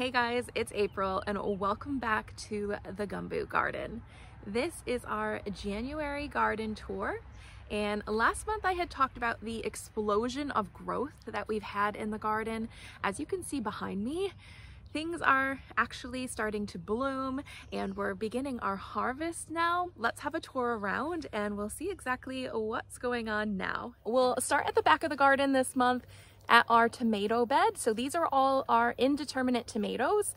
Hey guys, it's April and welcome back to the Gumboot Garden. This is our January garden tour and last month I had talked about the explosion of growth that we've had in the garden. As you can see behind me, things are actually starting to bloom and we're beginning our harvest now. Let's have a tour around and we'll see exactly what's going on now. We'll start at the back of the garden this month at our tomato bed. So these are all our indeterminate tomatoes.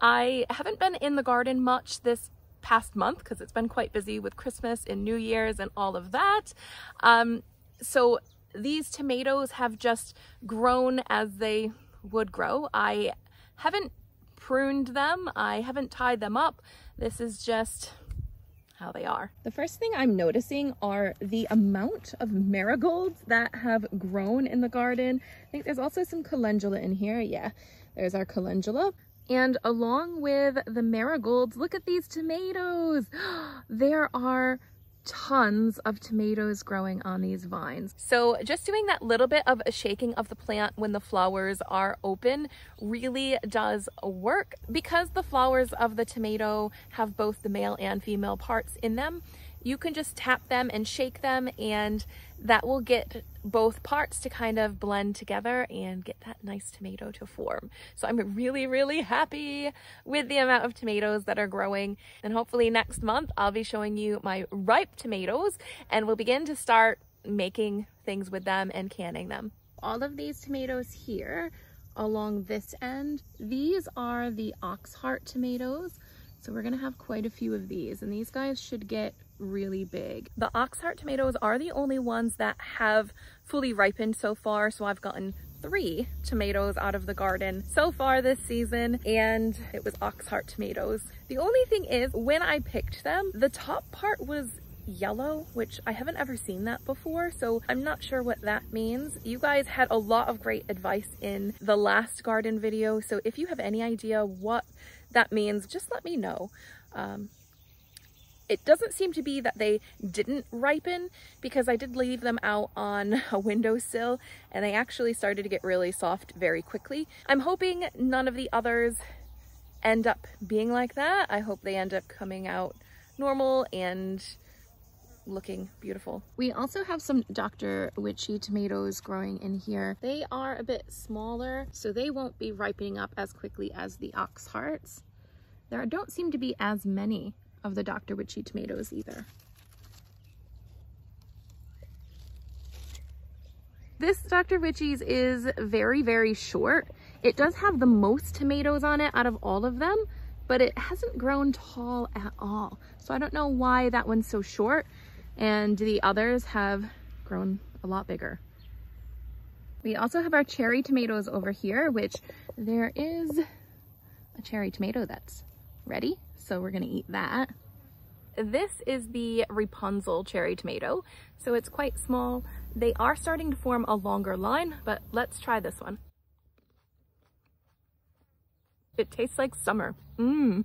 I haven't been in the garden much this past month because it's been quite busy with Christmas and New Year's and all of that. Um, so these tomatoes have just grown as they would grow. I haven't pruned them. I haven't tied them up. This is just how they are. The first thing I'm noticing are the amount of marigolds that have grown in the garden. I think there's also some calendula in here. Yeah, there's our calendula. And along with the marigolds, look at these tomatoes. there are tons of tomatoes growing on these vines. So just doing that little bit of a shaking of the plant when the flowers are open really does work because the flowers of the tomato have both the male and female parts in them you can just tap them and shake them and that will get both parts to kind of blend together and get that nice tomato to form. So I'm really, really happy with the amount of tomatoes that are growing. And hopefully next month I'll be showing you my ripe tomatoes and we'll begin to start making things with them and canning them. All of these tomatoes here along this end, these are the Oxheart tomatoes. So we're gonna have quite a few of these and these guys should get really big. The Oxheart tomatoes are the only ones that have fully ripened so far. So I've gotten three tomatoes out of the garden so far this season and it was Oxheart tomatoes. The only thing is when I picked them, the top part was yellow, which I haven't ever seen that before, so I'm not sure what that means. You guys had a lot of great advice in the last garden video, so if you have any idea what that means, just let me know. Um, it doesn't seem to be that they didn't ripen because I did leave them out on a windowsill and they actually started to get really soft very quickly. I'm hoping none of the others end up being like that. I hope they end up coming out normal and looking beautiful. We also have some Dr. Witchy tomatoes growing in here. They are a bit smaller, so they won't be ripening up as quickly as the ox hearts. There don't seem to be as many of the Dr. Witchy tomatoes either. This Dr. Witchy's is very, very short. It does have the most tomatoes on it out of all of them, but it hasn't grown tall at all. So I don't know why that one's so short and the others have grown a lot bigger. We also have our cherry tomatoes over here, which there is a cherry tomato that's ready so we're gonna eat that. This is the Rapunzel cherry tomato, so it's quite small. They are starting to form a longer line, but let's try this one. It tastes like summer. Mmm.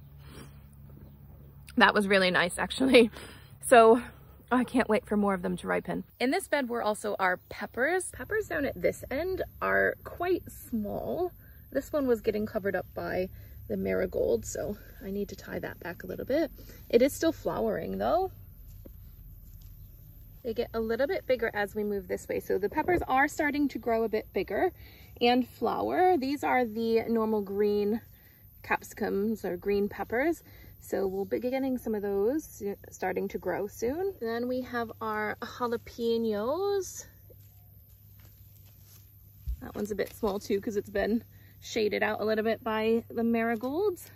That was really nice, actually. So I can't wait for more of them to ripen. In this bed were also our peppers. Peppers down at this end are quite small. This one was getting covered up by the marigold, so I need to tie that back a little bit. It is still flowering though. They get a little bit bigger as we move this way. So the peppers are starting to grow a bit bigger and flower. These are the normal green capsicums or green peppers. So we'll be getting some of those starting to grow soon. Then we have our jalapenos. That one's a bit small too because it's been shaded out a little bit by the marigolds.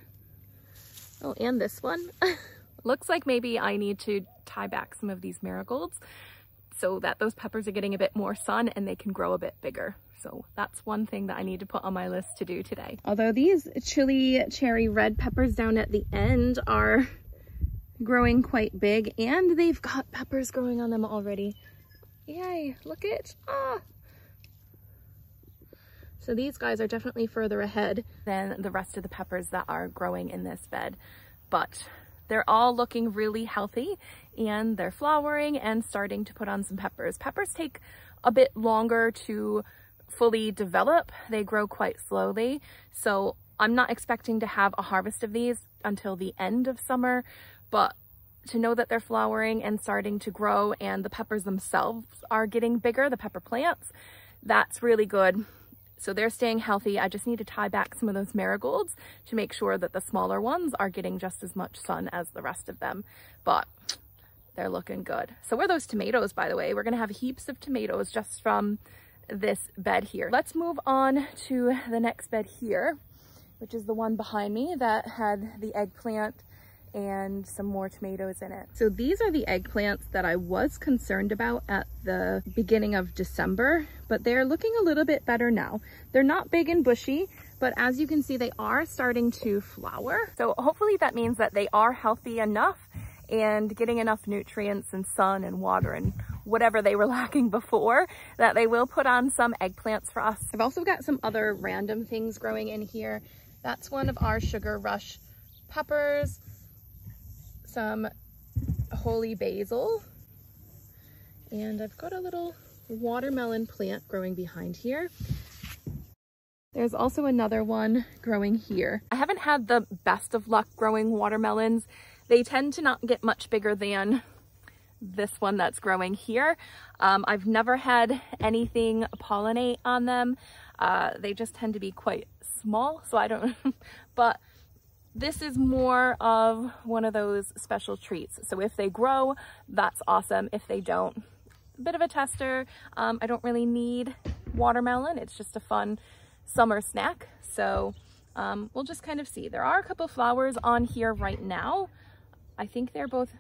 Oh, and this one. Looks like maybe I need to tie back some of these marigolds so that those peppers are getting a bit more sun and they can grow a bit bigger. So that's one thing that I need to put on my list to do today. Although these chili cherry red peppers down at the end are growing quite big and they've got peppers growing on them already. Yay, look it. Ah, so these guys are definitely further ahead than the rest of the peppers that are growing in this bed. But they're all looking really healthy and they're flowering and starting to put on some peppers. Peppers take a bit longer to fully develop. They grow quite slowly. So I'm not expecting to have a harvest of these until the end of summer, but to know that they're flowering and starting to grow and the peppers themselves are getting bigger, the pepper plants, that's really good. So they're staying healthy. I just need to tie back some of those marigolds to make sure that the smaller ones are getting just as much sun as the rest of them. But they're looking good. So where those tomatoes, by the way, we're gonna have heaps of tomatoes just from this bed here. Let's move on to the next bed here, which is the one behind me that had the eggplant and some more tomatoes in it. So these are the eggplants that I was concerned about at the beginning of December, but they're looking a little bit better now. They're not big and bushy, but as you can see, they are starting to flower. So hopefully that means that they are healthy enough and getting enough nutrients and sun and water and whatever they were lacking before that they will put on some eggplants for us. I've also got some other random things growing in here. That's one of our sugar rush peppers some holy basil. And I've got a little watermelon plant growing behind here. There's also another one growing here. I haven't had the best of luck growing watermelons. They tend to not get much bigger than this one that's growing here. Um, I've never had anything pollinate on them. Uh, they just tend to be quite small, so I don't, but this is more of one of those special treats. So if they grow, that's awesome. If they don't, a bit of a tester. Um, I don't really need watermelon. It's just a fun summer snack. So um, we'll just kind of see. There are a couple flowers on here right now. I think they're both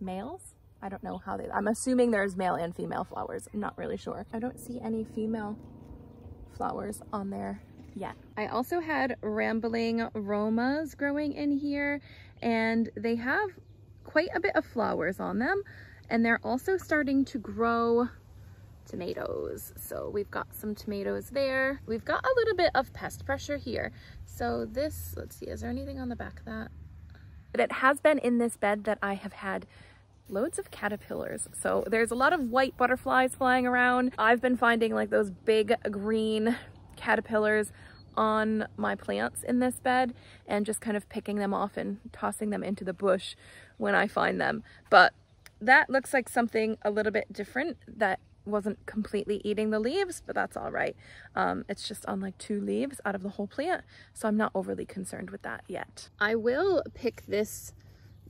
males. I don't know how they, I'm assuming there's male and female flowers. I'm not really sure. I don't see any female flowers on there yet. I also had rambling Romas growing in here and they have quite a bit of flowers on them and they're also starting to grow tomatoes. So we've got some tomatoes there. We've got a little bit of pest pressure here. So this, let's see, is there anything on the back of that? But it has been in this bed that I have had loads of caterpillars. So there's a lot of white butterflies flying around. I've been finding like those big green caterpillars on my plants in this bed and just kind of picking them off and tossing them into the bush when I find them. But that looks like something a little bit different that wasn't completely eating the leaves, but that's all right. Um, it's just on like two leaves out of the whole plant, so I'm not overly concerned with that yet. I will pick this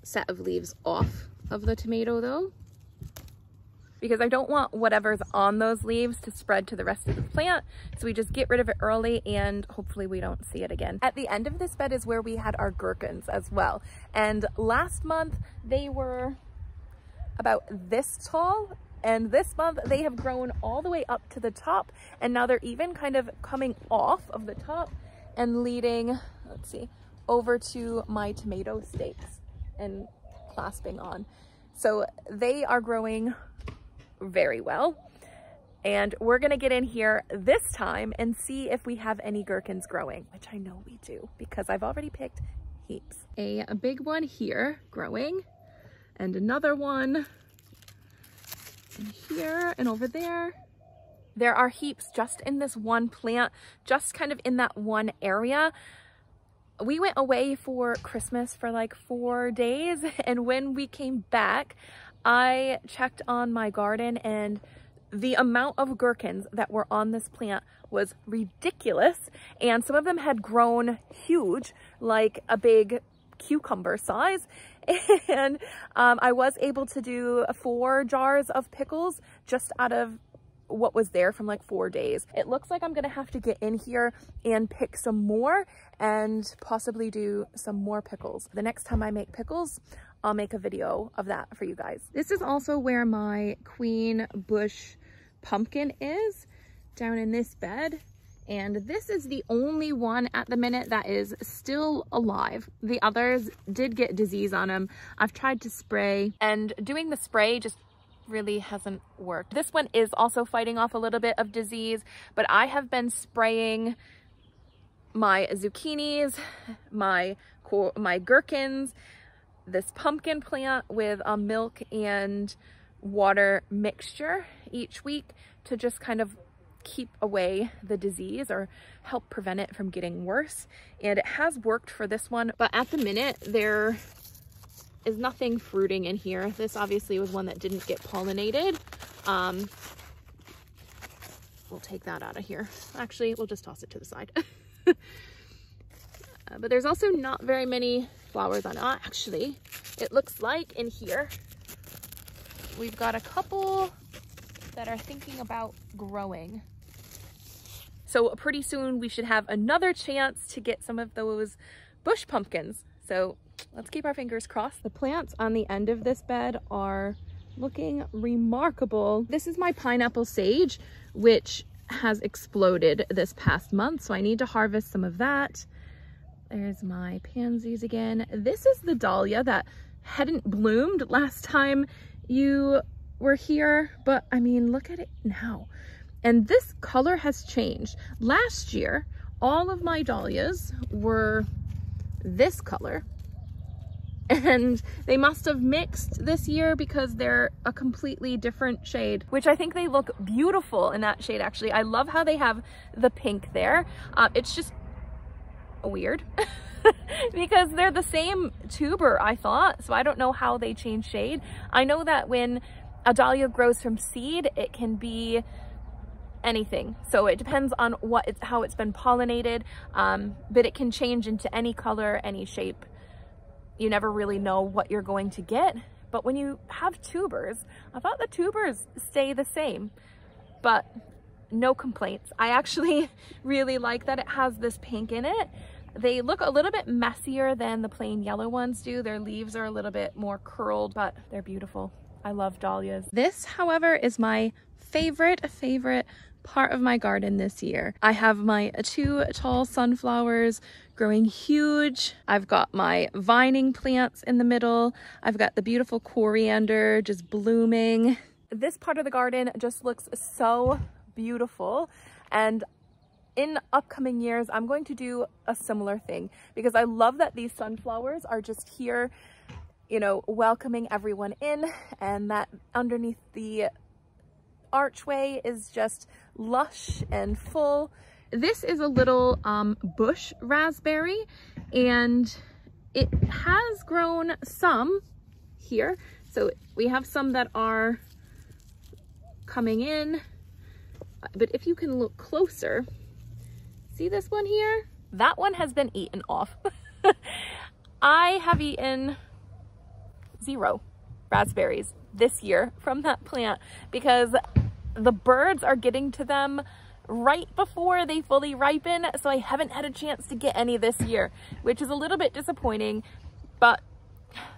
set of leaves off of the tomato though, because I don't want whatever's on those leaves to spread to the rest of the plant. So we just get rid of it early and hopefully we don't see it again. At the end of this bed is where we had our gherkins as well. And last month they were about this tall and this month they have grown all the way up to the top and now they're even kind of coming off of the top and leading, let's see, over to my tomato stakes and clasping on. So they are growing very well. And we're gonna get in here this time and see if we have any gherkins growing, which I know we do because I've already picked heaps. A, a big one here growing and another one in here and over there. There are heaps just in this one plant, just kind of in that one area. We went away for Christmas for like four days and when we came back, I checked on my garden and the amount of gherkins that were on this plant was ridiculous. And some of them had grown huge, like a big cucumber size. And um, I was able to do four jars of pickles just out of what was there from like four days. It looks like I'm gonna have to get in here and pick some more and possibly do some more pickles. The next time I make pickles, I'll make a video of that for you guys. This is also where my queen bush pumpkin is down in this bed. And this is the only one at the minute that is still alive. The others did get disease on them. I've tried to spray and doing the spray just really hasn't worked. This one is also fighting off a little bit of disease, but I have been spraying my zucchinis, my my gherkins, this pumpkin plant with a milk and water mixture each week to just kind of keep away the disease or help prevent it from getting worse. And it has worked for this one, but at the minute there is nothing fruiting in here. This obviously was one that didn't get pollinated. Um, we'll take that out of here. Actually, we'll just toss it to the side. uh, but there's also not very many flowers on it. Uh, actually, it looks like in here, we've got a couple that are thinking about growing. So pretty soon we should have another chance to get some of those bush pumpkins. So let's keep our fingers crossed. The plants on the end of this bed are looking remarkable. This is my pineapple sage, which has exploded this past month. So I need to harvest some of that. There's my pansies again. This is the dahlia that hadn't bloomed last time you were here, but I mean, look at it now. And this color has changed. Last year, all of my dahlias were this color and they must have mixed this year because they're a completely different shade which I think they look beautiful in that shade actually I love how they have the pink there uh, it's just weird because they're the same tuber I thought so I don't know how they change shade I know that when a dahlia grows from seed, it can be anything. So it depends on what it's, how it's been pollinated, um, but it can change into any color, any shape. You never really know what you're going to get. But when you have tubers, I thought the tubers stay the same, but no complaints. I actually really like that it has this pink in it. They look a little bit messier than the plain yellow ones do. Their leaves are a little bit more curled, but they're beautiful. I love dahlias. This, however, is my favorite, favorite part of my garden this year. I have my two tall sunflowers growing huge. I've got my vining plants in the middle. I've got the beautiful coriander just blooming. This part of the garden just looks so beautiful and in upcoming years, I'm going to do a similar thing because I love that these sunflowers are just here you know, welcoming everyone in and that underneath the archway is just lush and full. This is a little um, bush raspberry and it has grown some here. So we have some that are coming in, but if you can look closer, see this one here? That one has been eaten off. I have eaten zero raspberries this year from that plant because the birds are getting to them right before they fully ripen. So I haven't had a chance to get any this year, which is a little bit disappointing, but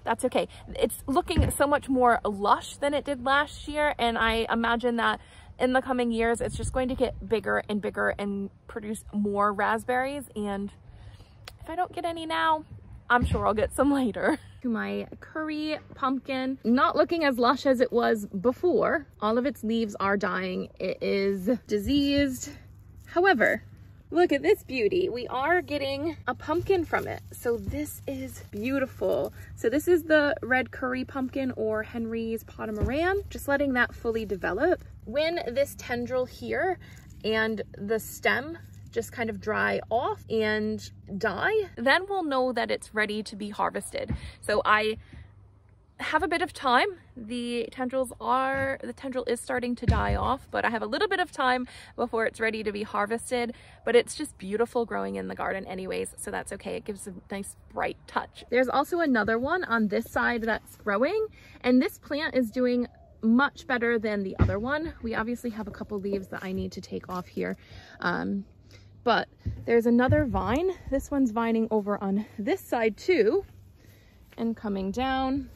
that's okay. It's looking so much more lush than it did last year. And I imagine that in the coming years, it's just going to get bigger and bigger and produce more raspberries. And if I don't get any now, I'm sure I'll get some later. To my kuri pumpkin, not looking as lush as it was before. All of its leaves are dying. It is diseased. However, look at this beauty. We are getting a pumpkin from it. So this is beautiful. So this is the red kuri pumpkin or Henry's Potimarron. Just letting that fully develop. When this tendril here and the stem just kind of dry off and die, then we'll know that it's ready to be harvested. So I have a bit of time. The tendrils are, the tendril is starting to die off, but I have a little bit of time before it's ready to be harvested, but it's just beautiful growing in the garden anyways, so that's okay. It gives a nice bright touch. There's also another one on this side that's growing, and this plant is doing much better than the other one. We obviously have a couple leaves that I need to take off here. Um, but there's another vine. This one's vining over on this side too. And coming down,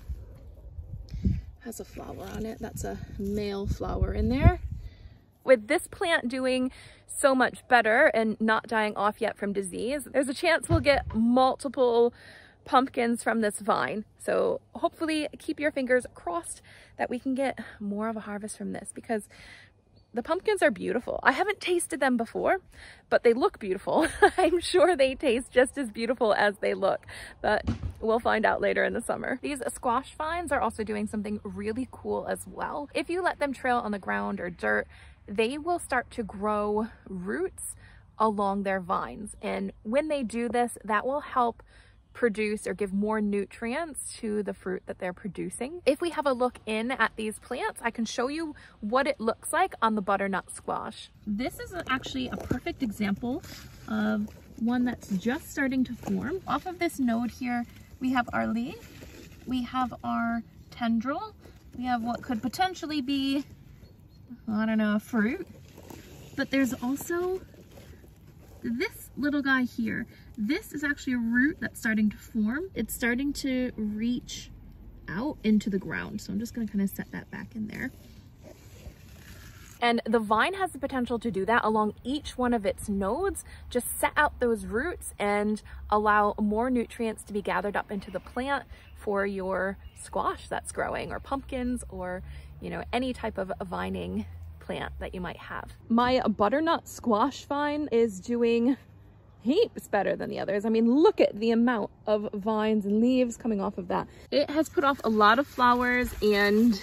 has a flower on it. That's a male flower in there. With this plant doing so much better and not dying off yet from disease, there's a chance we'll get multiple pumpkins from this vine. So hopefully keep your fingers crossed that we can get more of a harvest from this because the pumpkins are beautiful. I haven't tasted them before, but they look beautiful. I'm sure they taste just as beautiful as they look, but we'll find out later in the summer. These squash vines are also doing something really cool as well. If you let them trail on the ground or dirt, they will start to grow roots along their vines. And when they do this, that will help produce or give more nutrients to the fruit that they're producing. If we have a look in at these plants, I can show you what it looks like on the butternut squash. This is actually a perfect example of one that's just starting to form. Off of this node here, we have our leaf, we have our tendril, we have what could potentially be, I don't know, a fruit, but there's also this little guy here. This is actually a root that's starting to form. It's starting to reach out into the ground. So I'm just gonna kind of set that back in there. And the vine has the potential to do that along each one of its nodes. Just set out those roots and allow more nutrients to be gathered up into the plant for your squash that's growing or pumpkins or, you know, any type of vining plant that you might have. My butternut squash vine is doing heaps better than the others. I mean, look at the amount of vines and leaves coming off of that. It has put off a lot of flowers and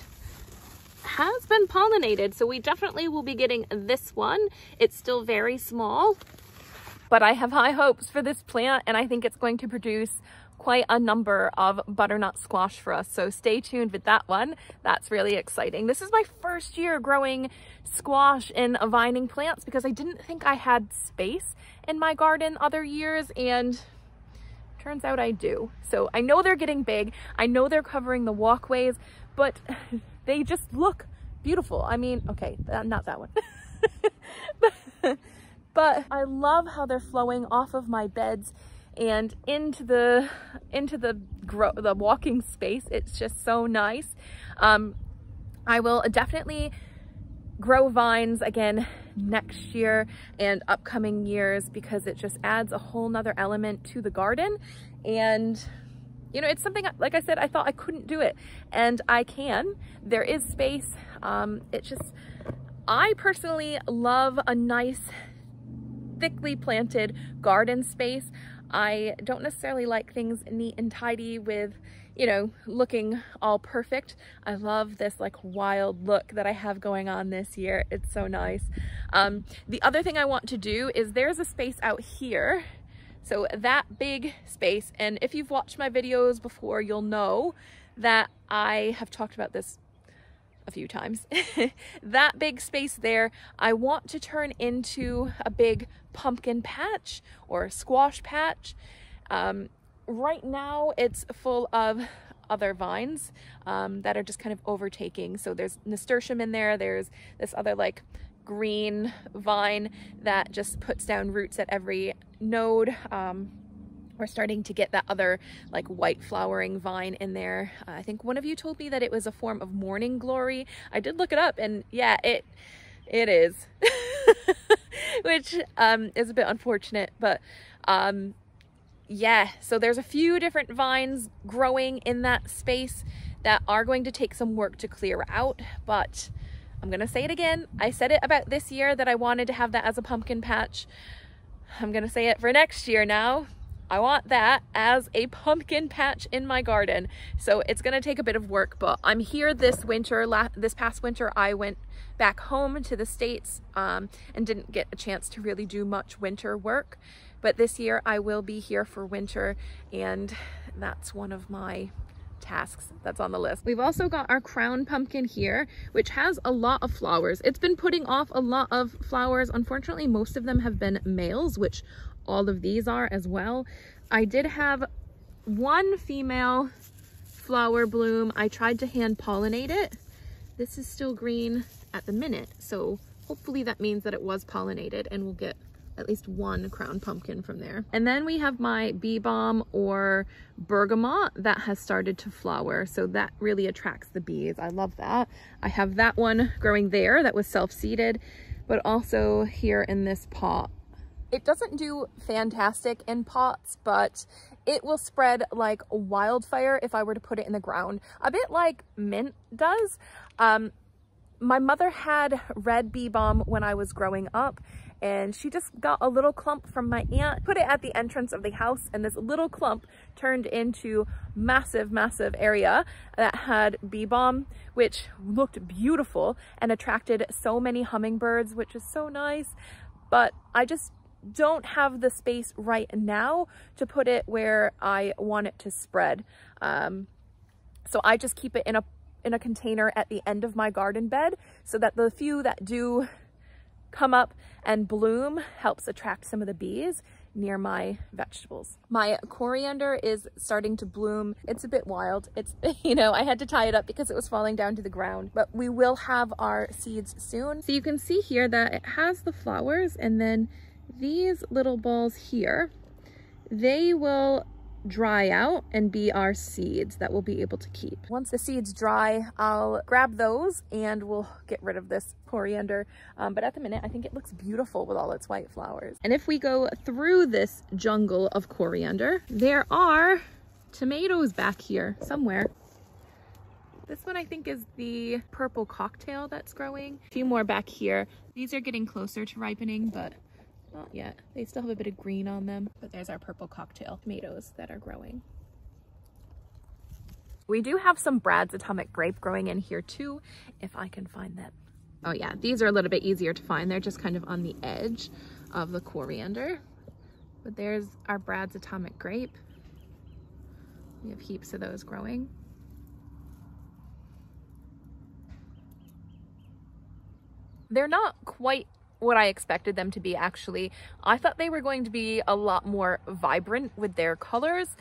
has been pollinated. So we definitely will be getting this one. It's still very small, but I have high hopes for this plant and I think it's going to produce quite a number of butternut squash for us. So stay tuned with that one. That's really exciting. This is my first year growing squash in vining plants because I didn't think I had space in my garden other years and turns out I do. So I know they're getting big. I know they're covering the walkways, but they just look beautiful. I mean, okay, not that one. but, but I love how they're flowing off of my beds and into the into the grow the walking space. It's just so nice. Um, I will definitely grow vines again next year and upcoming years because it just adds a whole nother element to the garden and you know, it's something, like I said, I thought I couldn't do it and I can. There is space. Um, it's just, I personally love a nice, thickly planted garden space. I don't necessarily like things neat and tidy with, you know, looking all perfect. I love this like wild look that I have going on this year. It's so nice. Um, the other thing I want to do is there's a space out here so that big space, and if you've watched my videos before, you'll know that I have talked about this a few times. that big space there, I want to turn into a big pumpkin patch or squash patch. Um, right now it's full of other vines um, that are just kind of overtaking. So there's nasturtium in there, there's this other like green vine that just puts down roots at every node. Um, we're starting to get that other like white flowering vine in there. Uh, I think one of you told me that it was a form of morning glory. I did look it up and yeah, it it is, which um, is a bit unfortunate, but um, yeah, so there's a few different vines growing in that space that are going to take some work to clear out, but I'm gonna say it again. I said it about this year that I wanted to have that as a pumpkin patch. I'm gonna say it for next year now. I want that as a pumpkin patch in my garden. So it's gonna take a bit of work, but I'm here this winter. This past winter, I went back home to the States um, and didn't get a chance to really do much winter work. But this year I will be here for winter and that's one of my tasks that's on the list. We've also got our crown pumpkin here, which has a lot of flowers. It's been putting off a lot of flowers. Unfortunately, most of them have been males, which all of these are as well. I did have one female flower bloom. I tried to hand pollinate it. This is still green at the minute, so hopefully that means that it was pollinated and we'll get at least one crown pumpkin from there. And then we have my bee balm or bergamot that has started to flower. So that really attracts the bees. I love that. I have that one growing there that was self-seeded, but also here in this pot. It doesn't do fantastic in pots, but it will spread like wildfire if I were to put it in the ground. A bit like mint does. Um, my mother had red bee balm when I was growing up and she just got a little clump from my aunt, put it at the entrance of the house and this little clump turned into massive, massive area that had bee balm, which looked beautiful and attracted so many hummingbirds, which is so nice. But I just don't have the space right now to put it where I want it to spread. Um, so I just keep it in a in a container at the end of my garden bed so that the few that do come up and bloom helps attract some of the bees near my vegetables. My coriander is starting to bloom. It's a bit wild. It's, you know, I had to tie it up because it was falling down to the ground, but we will have our seeds soon. So you can see here that it has the flowers and then these little balls here, they will dry out and be our seeds that we'll be able to keep. Once the seeds dry, I'll grab those and we'll get rid of this coriander. Um, but at the minute, I think it looks beautiful with all its white flowers. And if we go through this jungle of coriander, there are tomatoes back here somewhere. This one I think is the purple cocktail that's growing. A few more back here. These are getting closer to ripening, but not yet. They still have a bit of green on them, but there's our purple cocktail tomatoes that are growing. We do have some Brad's Atomic Grape growing in here too, if I can find them. Oh yeah, these are a little bit easier to find. They're just kind of on the edge of the coriander. But there's our Brad's Atomic Grape. We have heaps of those growing. They're not quite what I expected them to be actually. I thought they were going to be a lot more vibrant with their colors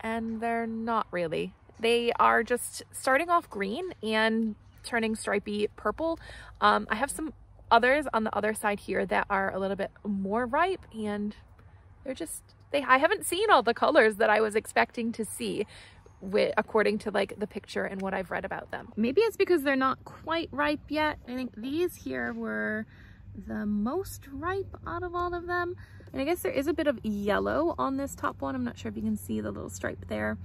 and they're not really. They are just starting off green and turning stripy purple. Um, I have some others on the other side here that are a little bit more ripe and they're just, they. I haven't seen all the colors that I was expecting to see with, according to like the picture and what I've read about them. Maybe it's because they're not quite ripe yet. I think these here were the most ripe out of all of them. And I guess there is a bit of yellow on this top one. I'm not sure if you can see the little stripe there.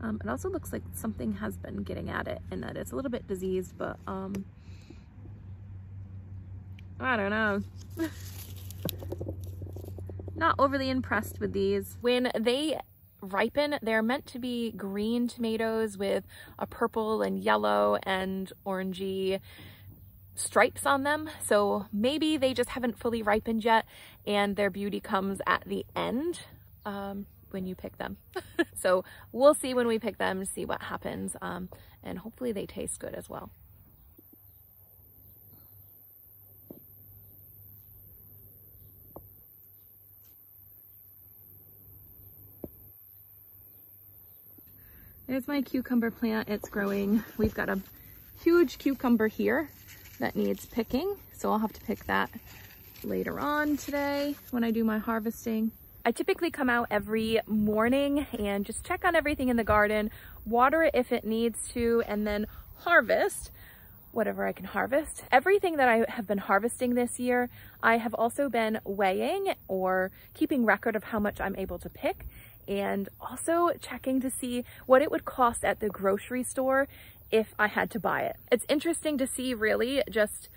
Um, it also looks like something has been getting at it and that it's a little bit diseased, but um, I don't know. Not overly impressed with these. When they ripen, they're meant to be green tomatoes with a purple and yellow and orangey stripes on them. So maybe they just haven't fully ripened yet and their beauty comes at the end um, when you pick them. so we'll see when we pick them, see what happens. Um, and hopefully they taste good as well. There's my cucumber plant. It's growing. We've got a huge cucumber here that needs picking. So I'll have to pick that later on today when I do my harvesting. I typically come out every morning and just check on everything in the garden, water it if it needs to, and then harvest whatever I can harvest. Everything that I have been harvesting this year, I have also been weighing or keeping record of how much I'm able to pick and also checking to see what it would cost at the grocery store if I had to buy it. It's interesting to see really just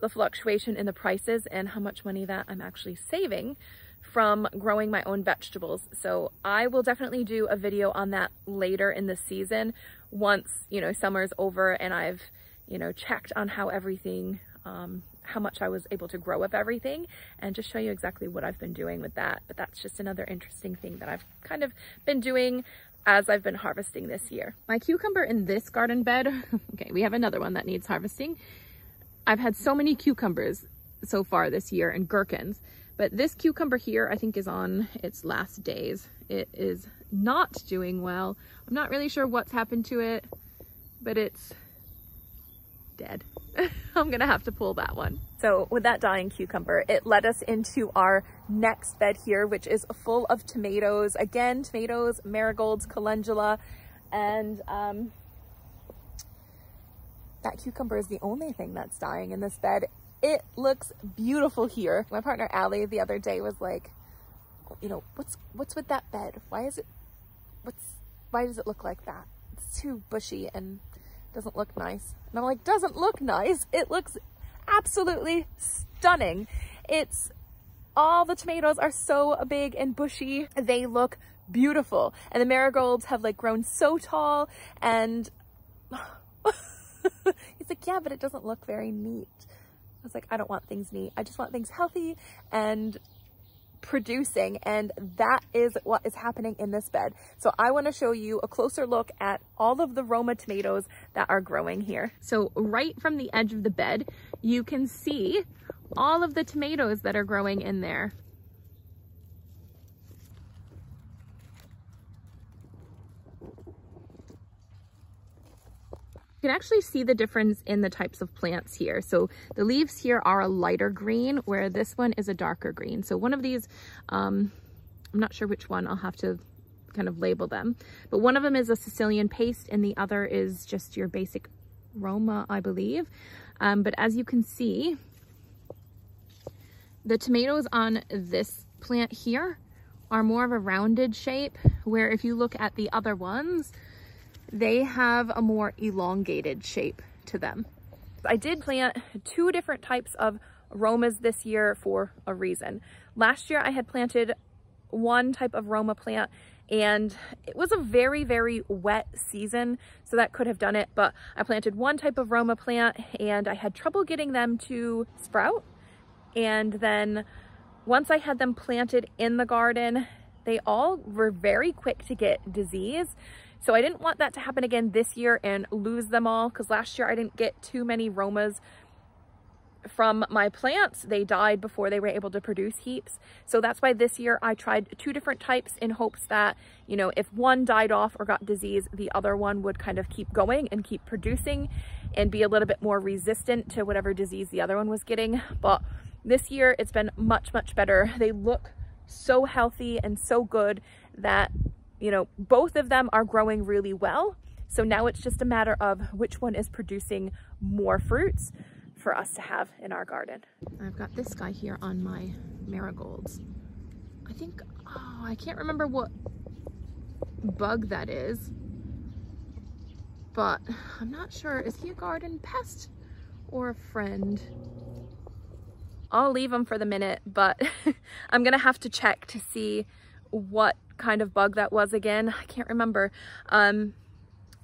the fluctuation in the prices and how much money that I'm actually saving from growing my own vegetables. So I will definitely do a video on that later in the season once, you know, summer's over and I've, you know, checked on how everything, um, how much I was able to grow of everything and just show you exactly what I've been doing with that. But that's just another interesting thing that I've kind of been doing as I've been harvesting this year. My cucumber in this garden bed, okay, we have another one that needs harvesting. I've had so many cucumbers so far this year and gherkins, but this cucumber here I think is on its last days. It is not doing well. I'm not really sure what's happened to it, but it's dead. I'm gonna have to pull that one. So with that dying cucumber, it led us into our next bed here, which is full of tomatoes. Again, tomatoes, marigolds, calendula, and um, that cucumber is the only thing that's dying in this bed. It looks beautiful here. My partner Allie the other day was like, you know, what's what's with that bed? Why is it, what's, why does it look like that? It's too bushy and doesn't look nice. and I'm like, doesn't look nice. It looks absolutely stunning. It's all the tomatoes are so big and bushy. They look beautiful. And the marigolds have like grown so tall and he's like, yeah, but it doesn't look very neat. I was like, I don't want things neat. I just want things healthy and producing and that is what is happening in this bed. So I want to show you a closer look at all of the Roma tomatoes that are growing here. So right from the edge of the bed, you can see all of the tomatoes that are growing in there. You can actually see the difference in the types of plants here. So the leaves here are a lighter green, where this one is a darker green. So one of these, um, I'm not sure which one, I'll have to kind of label them. But one of them is a Sicilian paste and the other is just your basic Roma, I believe. Um, but as you can see, the tomatoes on this plant here are more of a rounded shape, where if you look at the other ones, they have a more elongated shape to them. I did plant two different types of Romas this year for a reason. Last year I had planted one type of Roma plant and it was a very, very wet season, so that could have done it, but I planted one type of Roma plant and I had trouble getting them to sprout. And then once I had them planted in the garden, they all were very quick to get disease. So I didn't want that to happen again this year and lose them all because last year I didn't get too many Romas from my plants. They died before they were able to produce heaps. So that's why this year I tried two different types in hopes that, you know, if one died off or got disease, the other one would kind of keep going and keep producing and be a little bit more resistant to whatever disease the other one was getting. But this year it's been much, much better. They look so healthy and so good that you know, both of them are growing really well. So now it's just a matter of which one is producing more fruits for us to have in our garden. I've got this guy here on my marigolds. I think, oh, I can't remember what bug that is, but I'm not sure. Is he a garden pest or a friend? I'll leave him for the minute, but I'm gonna have to check to see what kind of bug that was again. I can't remember. Um,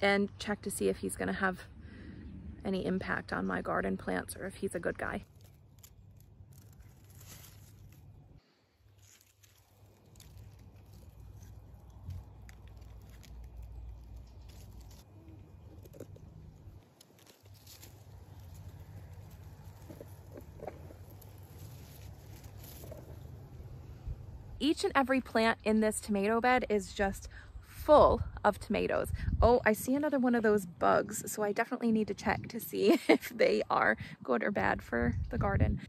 and check to see if he's gonna have any impact on my garden plants or if he's a good guy. Each and every plant in this tomato bed is just full of tomatoes. Oh, I see another one of those bugs, so I definitely need to check to see if they are good or bad for the garden.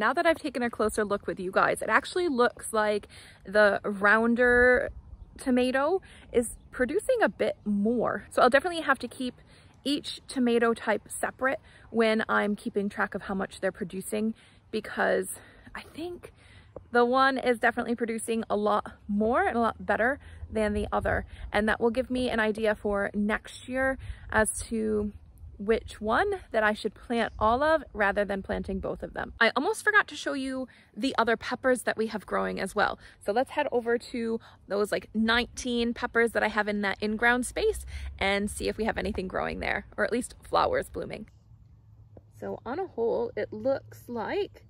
Now that I've taken a closer look with you guys, it actually looks like the rounder tomato is producing a bit more. So I'll definitely have to keep each tomato type separate when I'm keeping track of how much they're producing because I think the one is definitely producing a lot more and a lot better than the other. And that will give me an idea for next year as to which one that I should plant all of rather than planting both of them. I almost forgot to show you the other peppers that we have growing as well. So let's head over to those like 19 peppers that I have in that in-ground space and see if we have anything growing there or at least flowers blooming. So on a whole, it looks like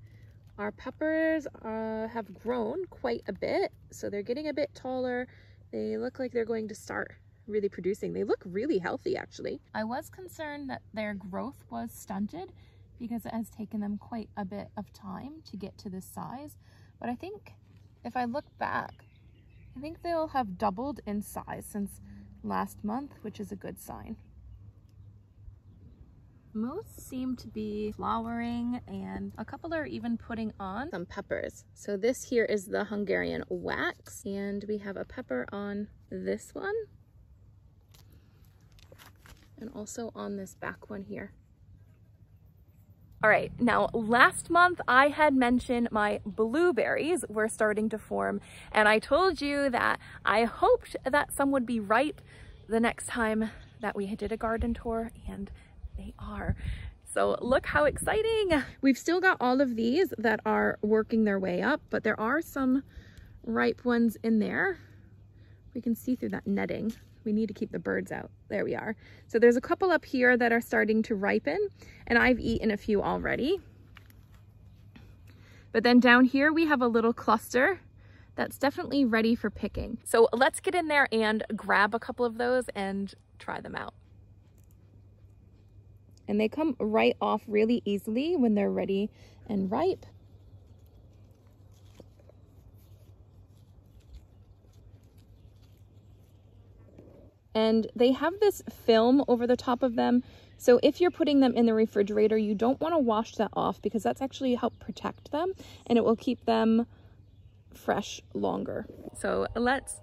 our peppers uh, have grown quite a bit. So they're getting a bit taller. They look like they're going to start really producing. They look really healthy actually. I was concerned that their growth was stunted because it has taken them quite a bit of time to get to this size. But I think if I look back, I think they'll have doubled in size since last month, which is a good sign. Most seem to be flowering and a couple are even putting on some peppers. So this here is the Hungarian wax and we have a pepper on this one and also on this back one here. All right, now last month I had mentioned my blueberries were starting to form and I told you that I hoped that some would be ripe the next time that we did a garden tour and they are. So look how exciting. We've still got all of these that are working their way up, but there are some ripe ones in there. We can see through that netting. We need to keep the birds out. There we are. So there's a couple up here that are starting to ripen and I've eaten a few already. But then down here we have a little cluster that's definitely ready for picking. So let's get in there and grab a couple of those and try them out. And they come right off really easily when they're ready and ripe. And they have this film over the top of them. So if you're putting them in the refrigerator, you don't want to wash that off because that's actually help protect them and it will keep them fresh longer. So let's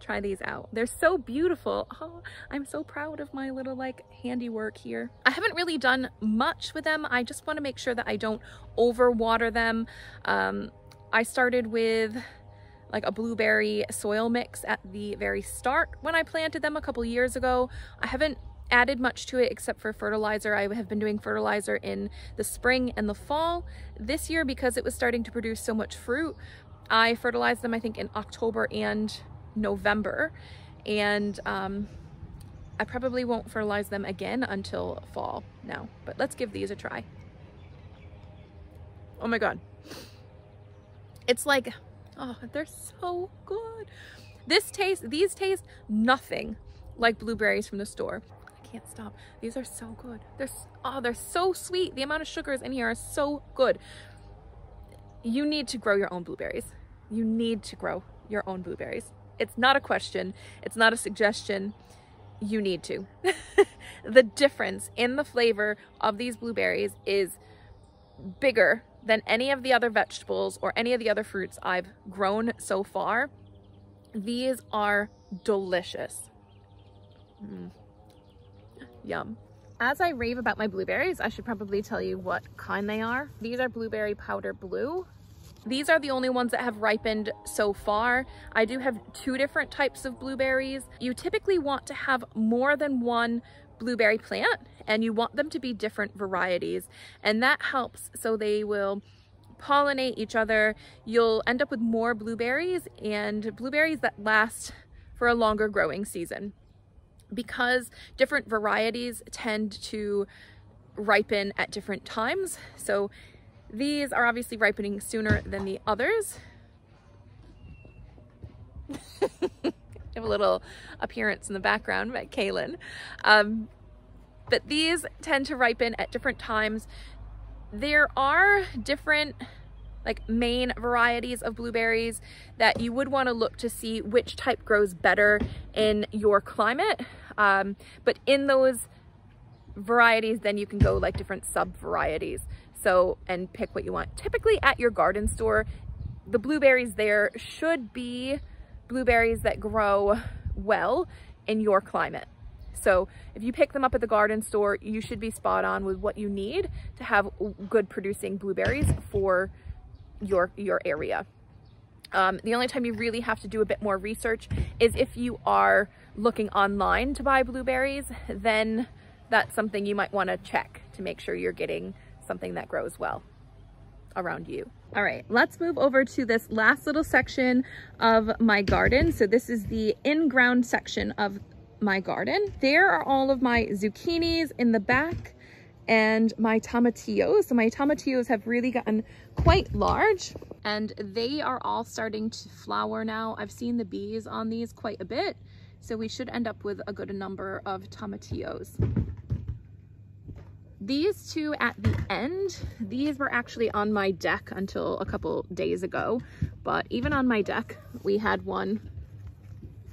try these out. They're so beautiful. Oh, I'm so proud of my little like handiwork here. I haven't really done much with them. I just want to make sure that I don't overwater them. Um, I started with like a blueberry soil mix at the very start when I planted them a couple years ago. I haven't added much to it except for fertilizer. I have been doing fertilizer in the spring and the fall. This year, because it was starting to produce so much fruit, I fertilized them, I think, in October and November. And um, I probably won't fertilize them again until fall now. But let's give these a try. Oh my God. It's like Oh, they're so good. This taste, these taste nothing like blueberries from the store. I can't stop. These are so good. They're, oh, they're so sweet. The amount of sugars in here are so good. You need to grow your own blueberries. You need to grow your own blueberries. It's not a question. It's not a suggestion. You need to. the difference in the flavor of these blueberries is bigger than any of the other vegetables or any of the other fruits I've grown so far. These are delicious. Mm. Yum. As I rave about my blueberries, I should probably tell you what kind they are. These are blueberry powder blue. These are the only ones that have ripened so far. I do have two different types of blueberries. You typically want to have more than one blueberry plant and you want them to be different varieties and that helps so they will pollinate each other. You'll end up with more blueberries and blueberries that last for a longer growing season. Because different varieties tend to ripen at different times. So these are obviously ripening sooner than the others. have a little appearance in the background by Kaylin. Um, but these tend to ripen at different times. There are different like main varieties of blueberries that you would want to look to see which type grows better in your climate. Um, but in those varieties, then you can go like different sub varieties. So, and pick what you want. Typically at your garden store, the blueberries there should be blueberries that grow well in your climate. So if you pick them up at the garden store, you should be spot on with what you need to have good producing blueberries for your, your area. Um, the only time you really have to do a bit more research is if you are looking online to buy blueberries, then that's something you might want to check to make sure you're getting something that grows well around you. All right, let's move over to this last little section of my garden. So this is the in-ground section of my garden. There are all of my zucchinis in the back and my tomatillos. So my tomatillos have really gotten quite large and they are all starting to flower now. I've seen the bees on these quite a bit. So we should end up with a good number of tomatillos. These two at the end, these were actually on my deck until a couple days ago, but even on my deck, we had one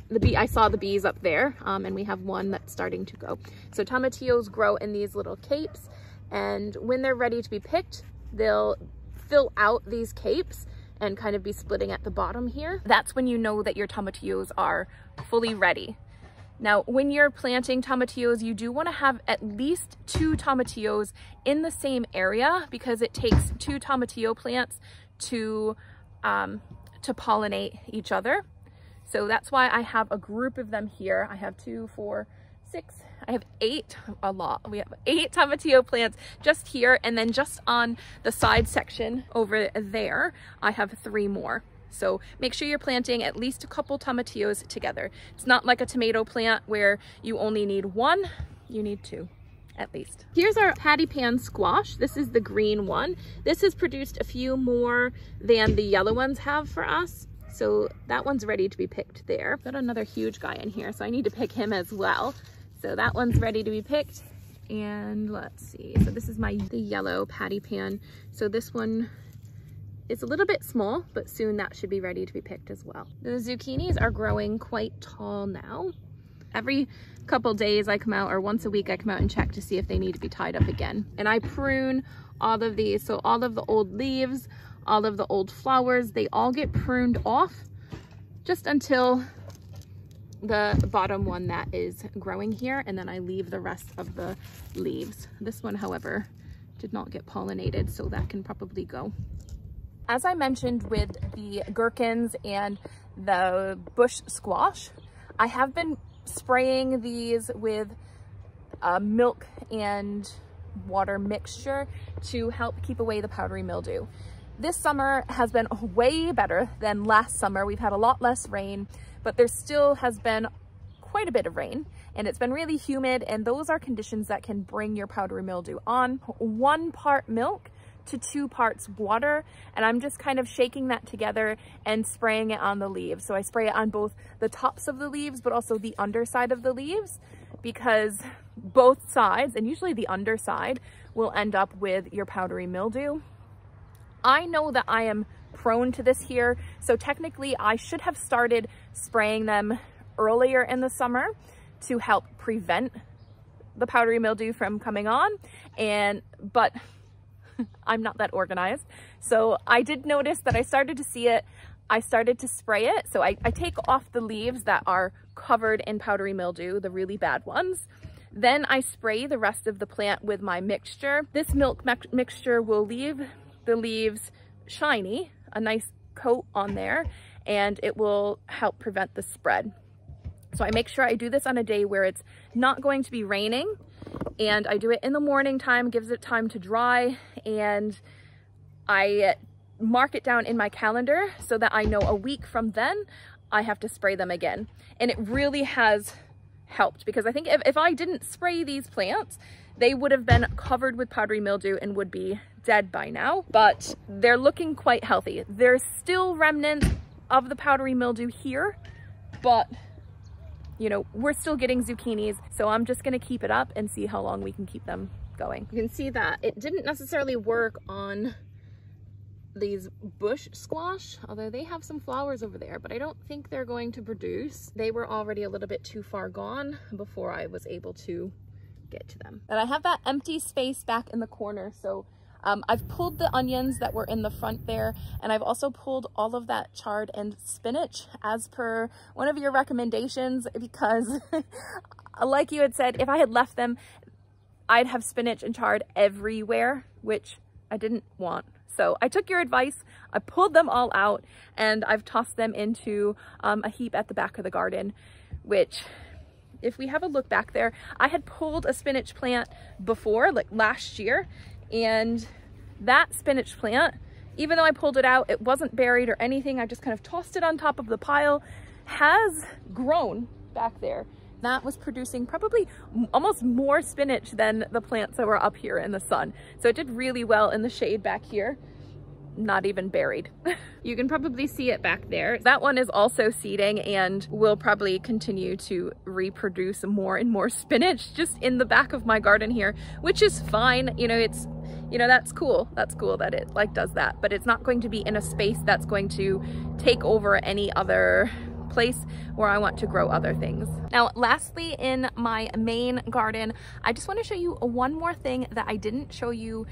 the bee I saw the bees up there um, and we have one that's starting to go. So tomatillos grow in these little capes and when they're ready to be picked, they'll fill out these capes and kind of be splitting at the bottom here. That's when you know that your tomatillos are fully ready. Now, when you're planting tomatillos, you do want to have at least two tomatillos in the same area because it takes two tomatillo plants to, um, to pollinate each other. So that's why I have a group of them here. I have two, four, six, I have eight, a lot. We have eight tomatillo plants just here. And then just on the side section over there, I have three more. So make sure you're planting at least a couple tomatillos together. It's not like a tomato plant where you only need one, you need two at least. Here's our patty pan squash. This is the green one. This has produced a few more than the yellow ones have for us. So that one's ready to be picked there. Got another huge guy in here, so I need to pick him as well. So that one's ready to be picked. And let's see, so this is my the yellow patty pan. So this one is a little bit small, but soon that should be ready to be picked as well. The zucchinis are growing quite tall now. Every couple days I come out, or once a week I come out and check to see if they need to be tied up again. And I prune all of these. So all of the old leaves, all of the old flowers, they all get pruned off just until the bottom one that is growing here and then I leave the rest of the leaves. This one, however, did not get pollinated, so that can probably go. As I mentioned with the gherkins and the bush squash, I have been spraying these with uh, milk and water mixture to help keep away the powdery mildew. This summer has been way better than last summer. We've had a lot less rain, but there still has been quite a bit of rain and it's been really humid and those are conditions that can bring your powdery mildew on. One part milk to two parts water and I'm just kind of shaking that together and spraying it on the leaves. So I spray it on both the tops of the leaves but also the underside of the leaves because both sides and usually the underside will end up with your powdery mildew. I know that I am prone to this here so technically I should have started spraying them earlier in the summer to help prevent the powdery mildew from coming on and but I'm not that organized. So I did notice that I started to see it. I started to spray it. So I, I take off the leaves that are covered in powdery mildew, the really bad ones. Then I spray the rest of the plant with my mixture. This milk mixture will leave the leaves shiny, a nice coat on there, and it will help prevent the spread. So I make sure I do this on a day where it's not going to be raining and I do it in the morning time, gives it time to dry and I mark it down in my calendar so that I know a week from then I have to spray them again. And it really has helped because I think if, if I didn't spray these plants, they would have been covered with powdery mildew and would be dead by now, but they're looking quite healthy. There's still remnants of the powdery mildew here, but you know, we're still getting zucchinis, so I'm just gonna keep it up and see how long we can keep them going. You can see that it didn't necessarily work on these bush squash, although they have some flowers over there, but I don't think they're going to produce. They were already a little bit too far gone before I was able to get to them. And I have that empty space back in the corner, so um, I've pulled the onions that were in the front there, and I've also pulled all of that chard and spinach as per one of your recommendations because like you had said, if I had left them, I'd have spinach and chard everywhere, which I didn't want. So I took your advice, I pulled them all out, and I've tossed them into um, a heap at the back of the garden, which if we have a look back there, I had pulled a spinach plant before, like last year, and that spinach plant, even though I pulled it out, it wasn't buried or anything. I just kind of tossed it on top of the pile, has grown back there. That was producing probably almost more spinach than the plants that were up here in the sun. So it did really well in the shade back here not even buried. you can probably see it back there. That one is also seeding and will probably continue to reproduce more and more spinach just in the back of my garden here, which is fine. You know, it's, you know, that's cool. That's cool that it like does that, but it's not going to be in a space that's going to take over any other place where I want to grow other things. Now, lastly, in my main garden, I just want to show you one more thing that I didn't show you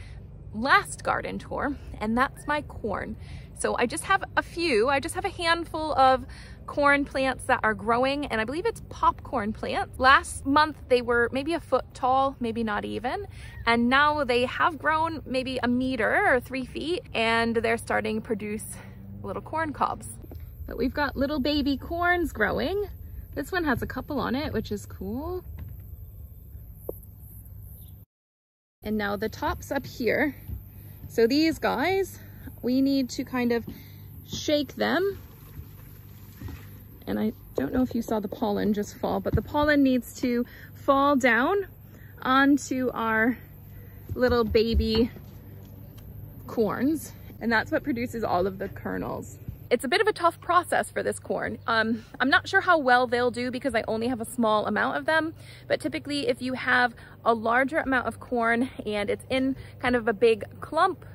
last garden tour, and that's my corn. So I just have a few, I just have a handful of corn plants that are growing and I believe it's popcorn plants. Last month they were maybe a foot tall, maybe not even. And now they have grown maybe a meter or three feet and they're starting to produce little corn cobs. But we've got little baby corns growing. This one has a couple on it, which is cool. And now the tops up here. So these guys, we need to kind of shake them and I don't know if you saw the pollen just fall, but the pollen needs to fall down onto our little baby corns. And that's what produces all of the kernels. It's a bit of a tough process for this corn. Um, I'm not sure how well they'll do because I only have a small amount of them, but typically if you have a larger amount of corn and it's in kind of a big clump,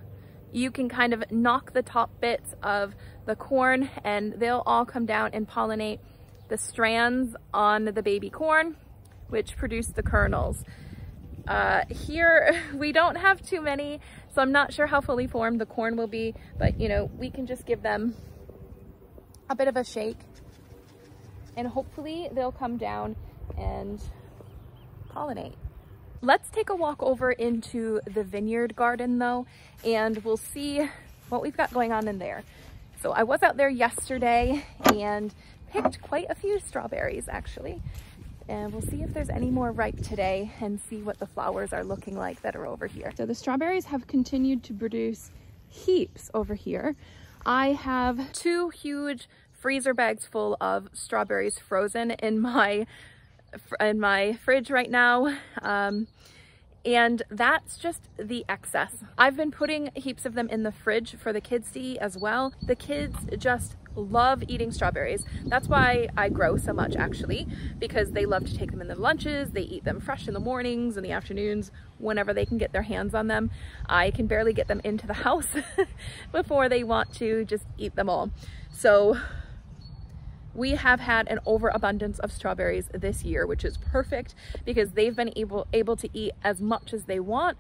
you can kind of knock the top bits of the corn and they'll all come down and pollinate the strands on the baby corn, which produce the kernels. Uh, here, we don't have too many, so I'm not sure how fully formed the corn will be, but you know, we can just give them a bit of a shake and hopefully they'll come down and pollinate. Let's take a walk over into the vineyard garden though, and we'll see what we've got going on in there. So I was out there yesterday and picked quite a few strawberries actually. And we'll see if there's any more ripe today and see what the flowers are looking like that are over here. So the strawberries have continued to produce heaps over here. I have two huge freezer bags full of strawberries frozen in my in my fridge right now. Um, and that's just the excess. I've been putting heaps of them in the fridge for the kids to eat as well. The kids just love eating strawberries. That's why I grow so much actually, because they love to take them in their lunches. They eat them fresh in the mornings and the afternoons, whenever they can get their hands on them. I can barely get them into the house before they want to just eat them all. So we have had an overabundance of strawberries this year, which is perfect because they've been able, able to eat as much as they want,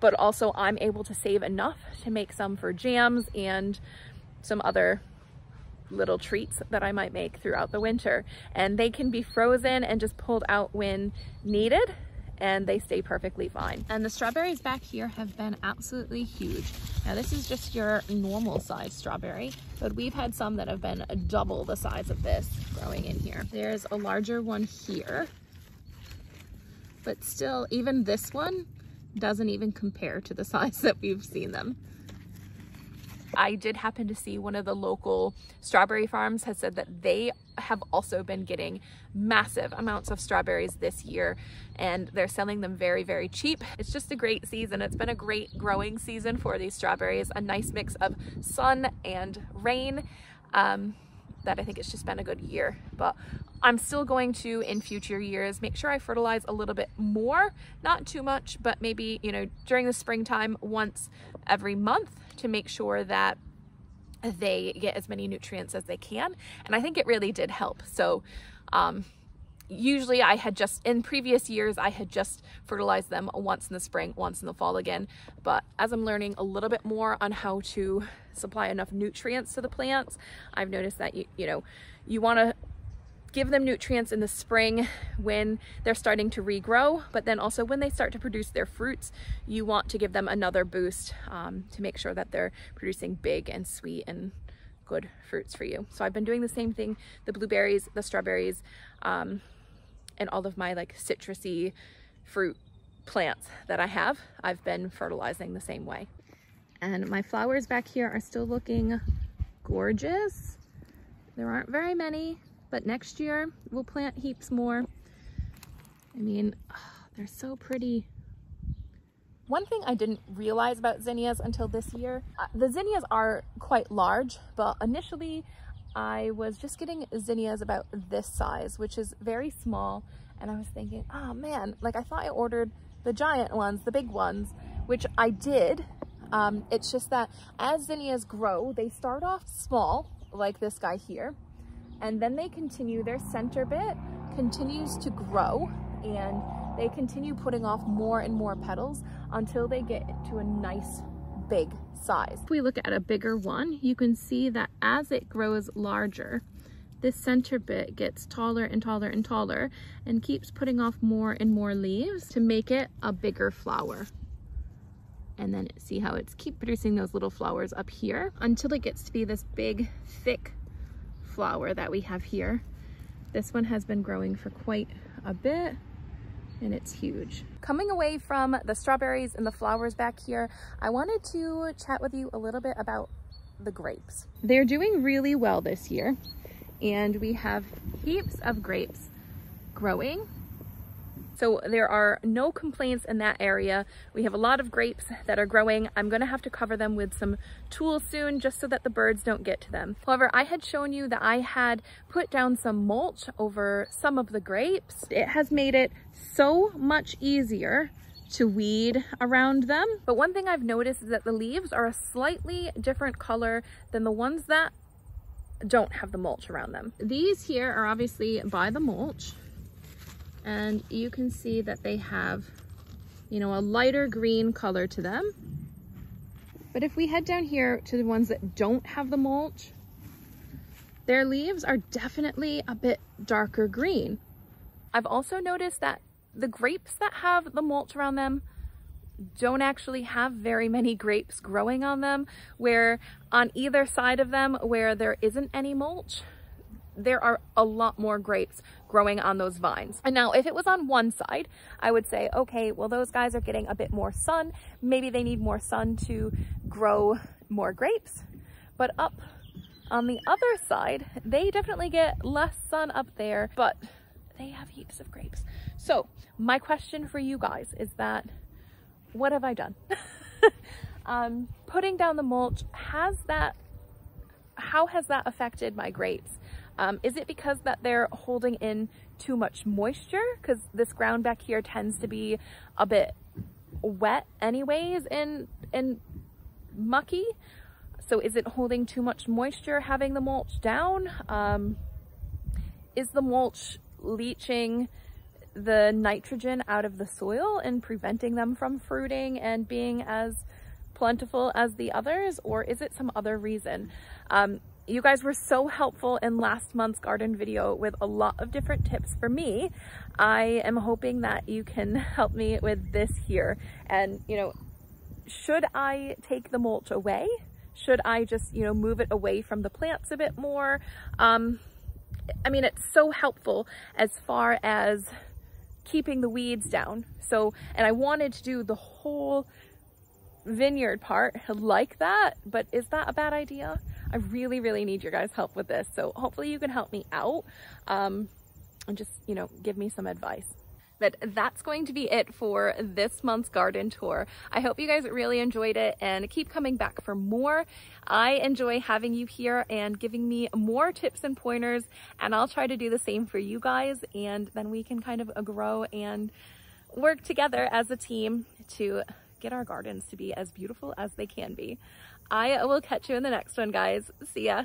but also I'm able to save enough to make some for jams and some other little treats that I might make throughout the winter. And they can be frozen and just pulled out when needed and they stay perfectly fine. And the strawberries back here have been absolutely huge. Now this is just your normal size strawberry, but we've had some that have been double the size of this growing in here. There's a larger one here, but still even this one doesn't even compare to the size that we've seen them. I did happen to see one of the local strawberry farms has said that they have also been getting massive amounts of strawberries this year and they're selling them very, very cheap. It's just a great season. It's been a great growing season for these strawberries, a nice mix of sun and rain. Um, that I think it's just been a good year. But I'm still going to, in future years, make sure I fertilize a little bit more, not too much, but maybe, you know, during the springtime once every month to make sure that they get as many nutrients as they can. And I think it really did help. So um, usually I had just, in previous years, I had just fertilized them once in the spring, once in the fall again. But as I'm learning a little bit more on how to supply enough nutrients to the plants, I've noticed that, you, you know, you want to give them nutrients in the spring when they're starting to regrow, but then also when they start to produce their fruits, you want to give them another boost um, to make sure that they're producing big and sweet and good fruits for you. So I've been doing the same thing, the blueberries, the strawberries, um, and all of my like citrusy fruit plants that I have, I've been fertilizing the same way. And my flowers back here are still looking gorgeous. There aren't very many, but next year we'll plant heaps more. I mean, oh, they're so pretty. One thing I didn't realize about zinnias until this year, uh, the zinnias are quite large, but initially I was just getting zinnias about this size, which is very small. And I was thinking, oh man, like I thought I ordered the giant ones, the big ones, which I did. Um, it's just that as zinnias grow, they start off small, like this guy here, and then they continue, their center bit continues to grow and they continue putting off more and more petals until they get to a nice big size. If we look at a bigger one, you can see that as it grows larger, this center bit gets taller and taller and taller and keeps putting off more and more leaves to make it a bigger flower. And then see how it's keep producing those little flowers up here until it gets to be this big, thick flower that we have here. This one has been growing for quite a bit and it's huge. Coming away from the strawberries and the flowers back here, I wanted to chat with you a little bit about the grapes. They're doing really well this year and we have heaps of grapes growing so there are no complaints in that area. We have a lot of grapes that are growing. I'm gonna have to cover them with some tools soon just so that the birds don't get to them. However, I had shown you that I had put down some mulch over some of the grapes. It has made it so much easier to weed around them. But one thing I've noticed is that the leaves are a slightly different color than the ones that don't have the mulch around them. These here are obviously by the mulch and you can see that they have, you know, a lighter green color to them. But if we head down here to the ones that don't have the mulch, their leaves are definitely a bit darker green. I've also noticed that the grapes that have the mulch around them don't actually have very many grapes growing on them, where on either side of them where there isn't any mulch, there are a lot more grapes growing on those vines. And now if it was on one side, I would say, okay, well, those guys are getting a bit more sun. Maybe they need more sun to grow more grapes. But up on the other side, they definitely get less sun up there, but they have heaps of grapes. So my question for you guys is that, what have I done? um, putting down the mulch, has that, how has that affected my grapes? Um, is it because that they're holding in too much moisture? Because this ground back here tends to be a bit wet anyways and, and mucky. So is it holding too much moisture having the mulch down? Um, is the mulch leaching the nitrogen out of the soil and preventing them from fruiting and being as plentiful as the others? Or is it some other reason? Um, you guys were so helpful in last month's garden video with a lot of different tips for me. I am hoping that you can help me with this here. And, you know, should I take the mulch away? Should I just, you know, move it away from the plants a bit more? Um, I mean, it's so helpful as far as keeping the weeds down. So, and I wanted to do the whole vineyard part like that, but is that a bad idea? I really, really need your guys' help with this. So hopefully you can help me out um, and just, you know, give me some advice. But that's going to be it for this month's garden tour. I hope you guys really enjoyed it and keep coming back for more. I enjoy having you here and giving me more tips and pointers and I'll try to do the same for you guys and then we can kind of grow and work together as a team to get our gardens to be as beautiful as they can be. I will catch you in the next one, guys. See ya.